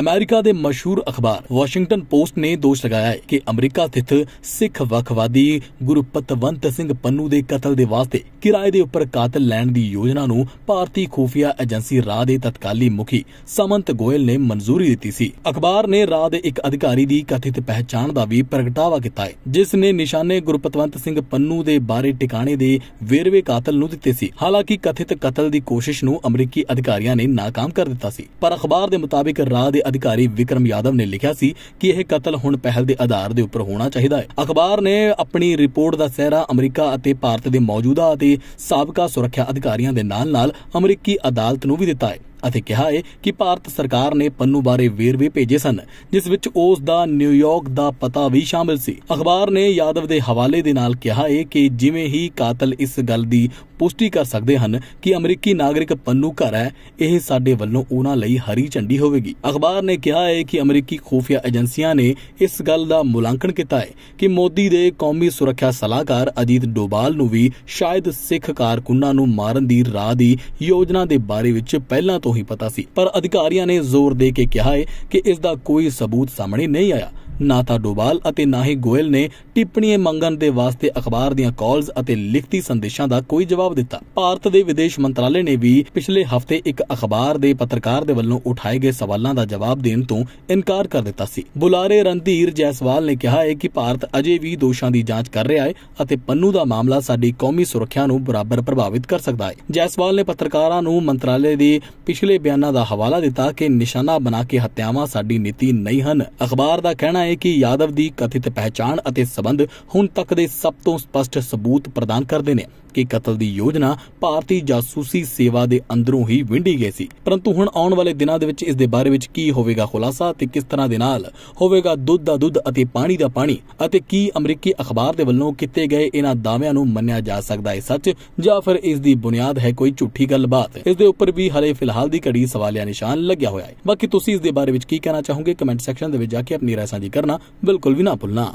America ਦੇ ਮਸ਼ਹੂਰ ਅਖਬਾਰ ਵਾਸ਼ਿੰਗਟਨ ਪੋਸਟ ਨੇ ਦੋਸ਼ ਲਗਾਇਆ ਹੈ ਕਿ ਅਮਰੀਕਾ ਸਥਿਤ ਸਿੱਖ ਵਖਵਾਦੀ ਗੁਰੂ ਸਿੰਘ ਪੰਨੂ ਦੇ ਕਤਲ ਦੇ ਵਾਸਤੇ ਕਿਰਾਏ ਦੇ ਉੱਪਰ ਕਾਤਲ ਲੈਣ ਦੀ ਯੋਜਨਾ ਨੂੰ ਭਾਰਤੀ ਖੂਫੀਆ ਏਜੰਸੀ ਰਾਹ ਦੇ ਤਤਕਾਲੀ ਮੁਖੀ ਸਮੰਤ ਗੋਇਲ ਨੇ ਮਨਜ਼ੂਰੀ ਦਿੱਤੀ ਸੀ। ਅਖਬਾਰ ਨੇ ਰਾਹ ਦੇ ਇੱਕ ਅਧਿਕਾਰੀ ਦੀ ਕਥਿਤ ਪਹਿਚਾਣ ਦਾ ਵੀ ਪ੍ਰਗਟਾਵਾ ਕੀਤਾ ਹੈ, ਜਿਸ ਨੇ ਨਿਸ਼ਾਨੇ ਗੁਰਪਤਵੰਤ ਸਿੰਘ ਪੰਨੂ ਦੇ ਬਾਰੇ ਟਿਕਾਣੇ ਦੇ ਵੇਰਵੇ ਕਾਤਲ ਨੂੰ ਦਿੱਤੇ ਸੀ। ਹਾਲਾਂਕਿ ਕਥਿਤ ਕਤਲ ਦੀ ਕੋਸ਼ਿਸ਼ ਨੂੰ ਅਮਰੀਕੀ ਅਧਿਕਾਰੀਆਂ ਨੇ ਨਾਕਾਮ ਕਰ ਦਿੱਤਾ ਸੀ, ਪਰ ਅਖਬਾਰ ਦੇ ਮੁਤਾਬਿਕ ਰਾਹ ਦੇ ਅਧਿਕਾਰੀ ਵਿਕਰਮ ਯਾਦਵ ਨੇ ਲਿਖਿਆ ਸੀ ਕਿ ਇਹ ਕਤਲ ਹੁਣ ਪਹਿਲ ਦੇ ਆਧਾਰ ਦੇ ਉੱਪਰ ਹੋਣਾ ਚਾਹੀਦਾ ਹੈ। ਅਖਬਾਰ ਨੇ ਆਪਣੀ ਰਿਪੋਰਟ ਦਾ ਸਿਹਰਾ ਅਮਰੀਕਾ ਅਤੇ ਭਾਰਤ ਦੇ ਮੌਜੂਦਾ ਅਤੇ ਸਾਬਕਾ ਸੁਰੱਖਿਆ ਅਧਿਕਾਰੀਆਂ ਦੇ ਨਾਲ-ਨਾਲ ਅਮਰੀਕੀ ਅਦਾਲਤ ਨੂੰ ਵੀ ਦਿੱਤਾ ਹੈ। ਅਤੇ ਕਿਹਾ ਹੈ ਕਿ ਭਾਰਤ ਸਰਕਾਰ ਨੇ ਪੰਨੂ ਬਾਰੇ ਵੇਰਵੇ ਭੇਜੇ ਸਨ, ਜਿਸ ਵਿੱਚ ਉਸ ਦਾ ਨਿਊਯਾਰਕ ਦਾ ਪਤਾ ਵੀ ਸ਼ਾਮਿਲ ਸੀ। ਅਖਬਾਰ ਨੇ ਯਾਦਵ ਦੇ ਹਵਾਲੇ ਦੇ ਨਾਲ ਕਿਹਾ ਹੈ ਕਿ ਜਿਵੇਂ ਹੀ ਕਾਤਲ ਇਸ ਗੱਲ ਦੀ ਪੁਸ਼ਟੀ ਕਰ ਸਕਦੇ ਹਨ ਕਿ ਅਮਰੀਕੀ ਨਾਗਰਿਕ ਪੰਨੂ ਘਰ ਹੈ, ਇਹ ਸਾਡੇ ਵੱਲੋਂ ਉਹਨਾਂ ਲਈ ਹਰੀ ਝੰਡੀ ਹੋਵੇਗੀ। ਅਖਬਾਰ ਨੇ ਕਿਹਾ ਹੈ ਕਿ ਅਮਰੀਕੀ ਖੂਫੀਆ ਏਜੰਸੀਆਂ ਨੇ ਇਸ ਗੱਲ ਦਾ ਮੁਲਾਂਕਣ ਕੀਤਾ ਹੈ ਕਿ ਮੋਦੀ ਦੇ ਕੌਮੀ ਸੁਰੱਖਿਆ ਸਲਾਹਕਾਰ ਅਜੀਤ ਡੋਬਾਲ ਨੂੰ ਵੀ ਸ਼ਾਇਦ ਸਿੱਖ ਕਾਰਕੁਨਾਂ ਨੂੰ ਮਾਰਨ ਦੀ ਰਾਹ ਦੀ ਯੋਜਨਾ ਦੇ ਬਾਰੇ ਵਿੱਚ ਪਹਿਲਾਂ ਤੋਂ ਹੀ ਪਤਾ ਸੀ। ਪਰ ਅਧਿਕਾਰੀਆਂ ਨੇ ਜ਼ੋਰ ਦੇ ਕੇ ਕਿਹਾ ਹੈ ਕਿ ਇਸ ਦਾ ਕੋਈ ਸਬੂਤ ਸਾਹਮਣੇ ਨਹੀਂ ਆਇਆ। ਨਾ ਤਾਂ ਡੋਬਾਲ ਅਤੇ ਨਾ ਹੀ ਗੋਇਲ ਨੇ ਟਿੱਪਣੀਆਂ ਮੰਗਣ ਦੇ ਵਾਸਤੇ ਅਖਬਾਰ ਦੀਆਂ ਕਾਲਸ ਅਤੇ ਲਿਖਤੀ ਸੰਦੇਸ਼ਾਂ ਦਾ ਕੋਈ ਜਵਾਬ ਦਿੱਤਾ। ਭਾਰਤ ਦੇ ਵਿਦੇਸ਼ ਮੰਤਰਾਲੇ ਨੇ ਵੀ ਪਿਛਲੇ ਹਫ਼ਤੇ ਇੱਕ ਅਖਬਾਰ ਦੇ ਪੱਤਰਕਾਰ ਦੇ ਵੱਲੋਂ ਉਠਾਏ ਗਏ ਸਵਾਲਾਂ ਦਾ ਜਵਾਬ ਦੇਣ ਤੋਂ ਇਨਕਾਰ ਕਰ ਦਿੱਤਾ ਸੀ। ਬੁਲਾਰੇ ਰਣਧੀਰ ਜੈਸਵਾਲ ਨੇ ਕਿਹਾ ਹੈ ਕਿ ਭਾਰਤ ਅਜੇ ਵੀ ਦੋਸ਼ਾਂ ਦੀ ਜਾਂਚ ਕਰ ਰਿਹਾ ਹੈ ਅਤੇ ਪੰਨੂ ਦਾ ਮਾਮਲਾ ਸਾਡੀ ਕੌਮੀ ਸੁਰੱਖਿਆ ਨੂੰ ਬਰਾਬਰ ਪ੍ਰਭਾਵਿਤ ਕਰ ਸਕਦਾ ਹੈ। ਜੈਸਵਾਲ ਨੇ ਪੱਤਰਕਾਰਾਂ ਨੂੰ ਮੰਤਰਾਲੇ ਦੇ ਪਿਛਲੇ ਬਿਆਨਾਂ ਦਾ ਹਵਾਲਾ ਦਿੱਤਾ ਕਿ ਨਿਸ਼ਾਨਾ ਬਣਾ ਕੇ ਹੱਤਿਆਵਾਂ ਸਾਡੀ ਨੀਤੀ ਨਹੀਂ ਹਨ। ਅਖਬਾਰ ਦਾ ਕਹਿਣਾ ਹੈ ਕਿ ਯਾਦਵ ਦੀ ਕਥਿਤ ਪਹਿਚਾਣ ਅਤੇ ਸਬੰਧ ਹੁਣ ਤੱਕ ਦੇ ਸਭ ਤੋਂ ਸਪਸ਼ਟ ਸਬੂਤ ਪ੍ਰਦਾਨ ਕਰਦੇ ਨੇ। ਕਿ ਕਤਲ ਦੀ ਯੋਜਨਾ ਭਾਰਤੀ ਜਾਸੂਸੀ ਸੇਵਾ ਦੇ ਅੰਦਰੋਂ ਹੀ ਵਿੰਡੀ ਗਈ ਸੀ। ਪਰੰਤੂ ਹੁਣ ਆਉਣ ਵਾਲੇ ਦਿਨਾਂ ਦੇ ਵਿੱਚ ਇਸ ਦੇ ਬਾਰੇ ਵਿੱਚ ਕੀ ਹੋਵੇਗਾ ਖੁਲਾਸਾ ਤੇ ਕਿਸ ਤਰ੍ਹਾਂ ਦੇ ਨਾਲ ਹੋਵੇਗਾ ਦੁੱਧ ਦਾ ਦੁੱਧ ਅਤੇ ਪਾਣੀ ਦਾ ਪਾਣੀ ਅਤੇ ਕੀ ਅਮਰੀਕੀ ਅਖਬਾਰ ਦੇ ਵੱਲੋਂ ਕੀਤੇ ਗਏ ਇਹਨਾਂ ਦਾਅਵਿਆਂ ਨੂੰ ਮੰਨਿਆ ਜਾ ਸਕਦਾ ਹੈ ਸੱਚ ਜਾਂ ਫਿਰ ਇਸ ਦੀ ਬੁਨਿਆਦ ਹੈ ਕੋਈ ਝੂਠੀ ਗੱਲਬਾਤ? ਇਸ ਦੇ ਉੱਪਰ ਵੀ ਹਲੇ ਫਿਲਹਾਲ ਦੀ ਘੜੀ ਸਵਾਲਿਆ ਨਿਸ਼ਾਨ ਲੱਗਿਆ ਹੋਇਆ ਹੈ। ਬਾਕੀ ਤੁਸੀਂ ਇਸ ਦੇ ਬਾਰੇ ਵਿੱਚ ਕੀ ਕਹਿਣਾ ਚਾਹੋਗੇ? ਕਮੈਂਟ ਸੈਕਸ਼ਨ ਦੇ ਵਿੱਚ ਜਾ ਕੇ ਆਪਣੀ ਰਾਏ ਸਾਂਝੀ ਕਰਨਾ ਬਿਲਕੁਲ ਵੀ ਨਾ ਭੁੱਲਣਾ।